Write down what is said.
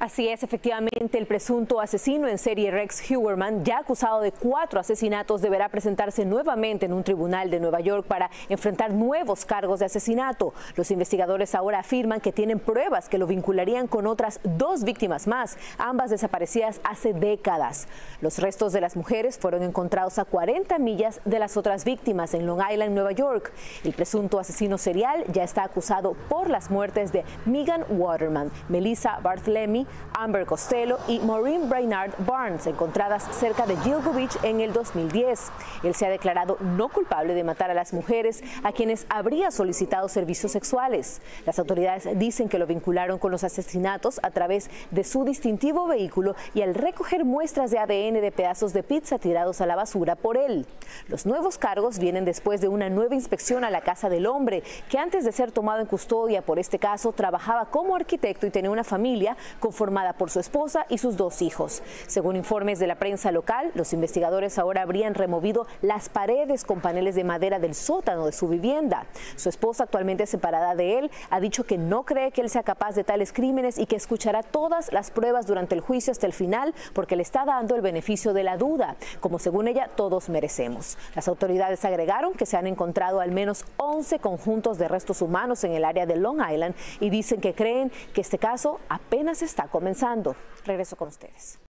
Así es, efectivamente, el presunto asesino en serie Rex Huerman, ya acusado de cuatro asesinatos, deberá presentarse nuevamente en un tribunal de Nueva York para enfrentar nuevos cargos de asesinato. Los investigadores ahora afirman que tienen pruebas que lo vincularían con otras dos víctimas más, ambas desaparecidas hace décadas. Los restos de las mujeres fueron encontrados a 40 millas de las otras víctimas en Long Island, Nueva York. El presunto asesino serial ya está acusado por las muertes de Megan Waterman, Melissa Barthelemy, Amber Costello y Maureen Brainard Barnes, encontradas cerca de Gilgo Beach en el 2010. Él se ha declarado no culpable de matar a las mujeres a quienes habría solicitado servicios sexuales. Las autoridades dicen que lo vincularon con los asesinatos a través de su distintivo vehículo y al recoger muestras de ADN de pedazos de pizza tirados a la basura por él. Los nuevos cargos vienen después de una nueva inspección a la casa del hombre, que antes de ser tomado en custodia por este caso trabajaba como arquitecto y tenía una familia con formada por su esposa y sus dos hijos. Según informes de la prensa local, los investigadores ahora habrían removido las paredes con paneles de madera del sótano de su vivienda. Su esposa, actualmente separada de él, ha dicho que no cree que él sea capaz de tales crímenes y que escuchará todas las pruebas durante el juicio hasta el final porque le está dando el beneficio de la duda, como según ella todos merecemos. Las autoridades agregaron que se han encontrado al menos 11 conjuntos de restos humanos en el área de Long Island y dicen que creen que este caso apenas está comenzando. Regreso con ustedes.